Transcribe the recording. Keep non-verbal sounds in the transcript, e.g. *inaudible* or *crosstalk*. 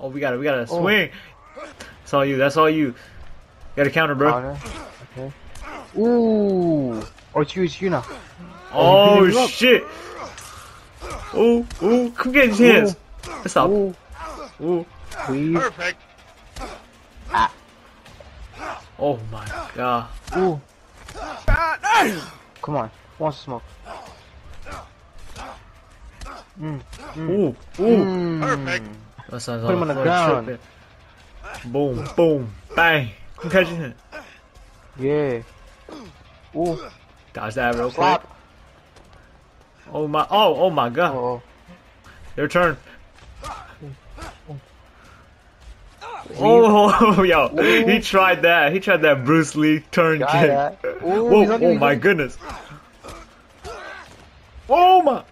Oh, we got it. We got to swing. That's all you. That's all you. Got to counter, bro. Counter. Okay. Ooh. Oh, it's you. It's you now. Oh, Oh, he beat him up. shit. Ooh, ooh. Come get his hands. What's up? Ooh. Ooh. Please. Perfect. Oh my god. Ooh. Come on. Who wants to smoke? Mm. Mm. Ooh, ooh. Mm. Perfect. That sounds Put him on the ground. tripping. Boom, boom, bang. Come catch him. Yeah. Ooh. Dodge that real quick. Slap. Oh my, oh, oh my god. Oh. Their turn. Oh, *laughs* yo, he tried that. He tried that Bruce Lee turn Got kick. Ooh, Whoa, he's on you, oh my goodness. Oh my.